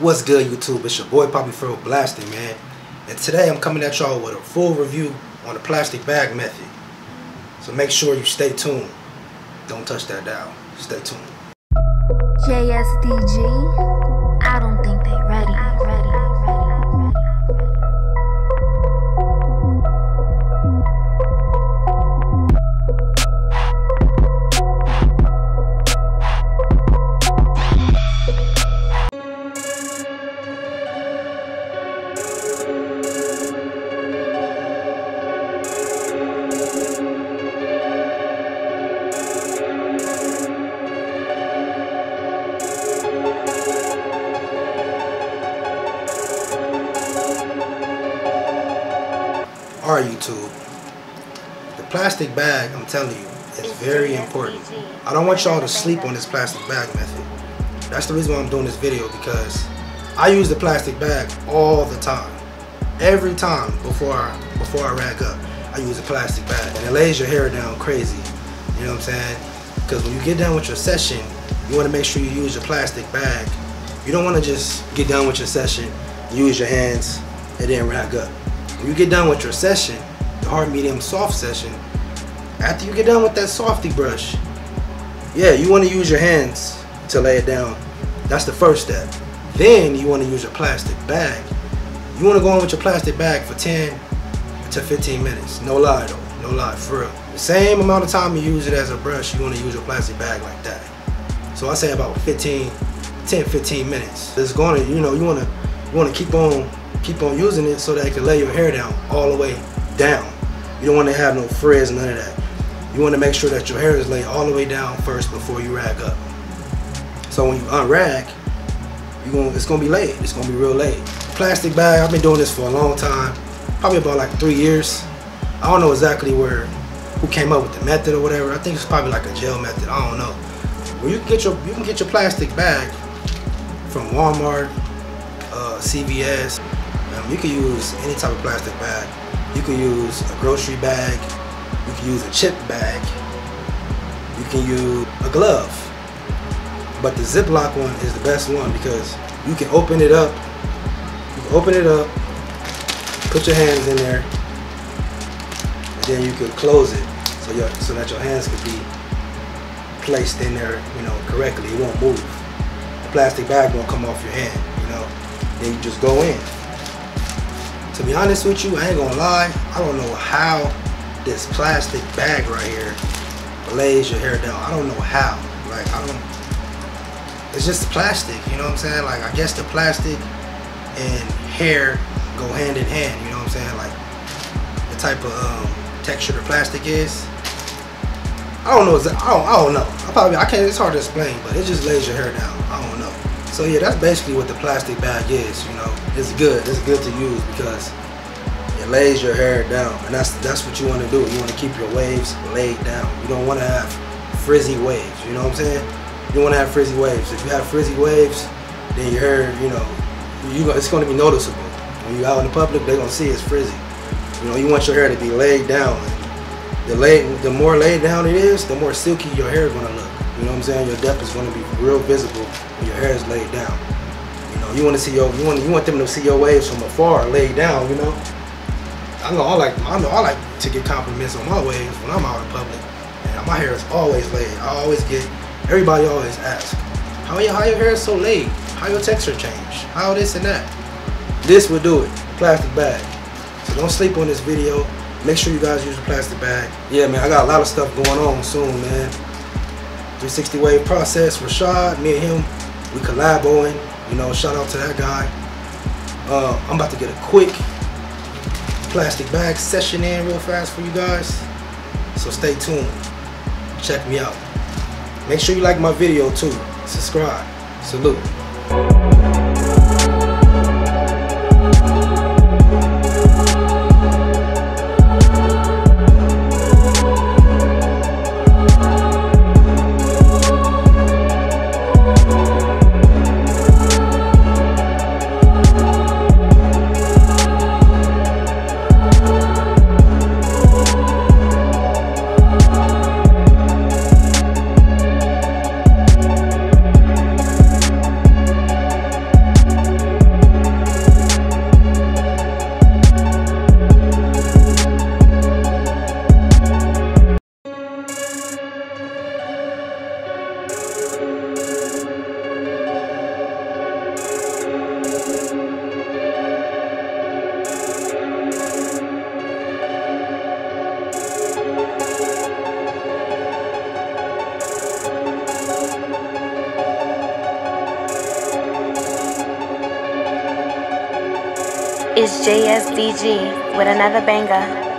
What's good, YouTube? It's your boy Poppy Fro Blasting, man. And today I'm coming at y'all with a full review on the plastic bag method. So make sure you stay tuned. Don't touch that dial. Stay tuned. JSDG, Alright, YouTube. The plastic bag, I'm telling you, is very important. I don't want y'all to sleep on this plastic bag method. That's the reason why I'm doing this video because I use the plastic bag all the time. Every time before I before I rag up, I use a plastic bag and it lays your hair down crazy. You know what I'm saying? Because when you get done with your session, you want to make sure you use your plastic bag. You don't want to just get done with your session, use your hands, and then rag up. When you get done with your session, the hard, medium, soft session, after you get done with that softy brush, yeah, you want to use your hands to lay it down. That's the first step. Then you want to use your plastic bag. You want to go in with your plastic bag for 10 to 15 minutes. No lie though, no lie, for real. The same amount of time you use it as a brush, you want to use your plastic bag like that. So I say about 15, 10, 15 minutes. It's going to, you know, you want to, you want to keep on, keep on using it so that it can lay your hair down all the way down. You don't want to have no frizz, none of that. You want to make sure that your hair is laid all the way down first before you rag up. So when you unrag, you going it's gonna be laid. It's gonna be real laid. Plastic bag. I've been doing this for a long time, probably about like three years. I don't know exactly where, who came up with the method or whatever. I think it's probably like a gel method. I don't know. Well, you can get your you can get your plastic bag from Walmart, uh, CVS. Um, you can use any type of plastic bag. You can use a grocery bag. You can use a chip bag. You can use a glove. But the Ziploc one is the best one because you can open it up. You can open it up, put your hands in there, and then you can close it so your so that your hands can be placed in there, you know, correctly. It won't move. The plastic bag won't come off your hand, you know. Then you just go in. To be honest with you, I ain't gonna lie. I don't know how this plastic bag right here lays your hair down. I don't know how. Like I don't. It's just plastic. You know what I'm saying? Like I guess the plastic and hair go hand in hand. You know what I'm saying? Like the type of um, texture the plastic is. I don't know. I don't, I don't know. I probably I can't. It's hard to explain, but it just lays your hair down. I don't know. So yeah, that's basically what the plastic bag is. You know, it's good. It's good to use because it lays your hair down, and that's that's what you want to do. You want to keep your waves laid down. You don't want to have frizzy waves. You know what I'm saying? You don't want to have frizzy waves. If you have frizzy waves, then your hair, you know, you it's going to be noticeable. When you out in the public, they're gonna see it's frizzy. You know, you want your hair to be laid down. The lay, the more laid down it is, the more silky your hair is gonna look. You know what I'm saying? Your depth is gonna be real visible when your hair is laid down. You want to see your, you want, you want them to see your waves from afar, laid down. You know. I know I like, I know I like to get compliments on my waves when I'm out in public, and my hair is always laid. I always get, everybody always asks, how your, how your hair is so laid? How your texture change? How this and that? This will do it. Plastic bag. So don't sleep on this video. Make sure you guys use a plastic bag. Yeah, man, I got a lot of stuff going on soon, man. 360 Wave Process, Rashad, me and him, we collaboing. You know, shout out to that guy. Uh, I'm about to get a quick plastic bag session in real fast for you guys. So stay tuned. Check me out. Make sure you like my video too. Subscribe. Salute. Is JSDG with another banger.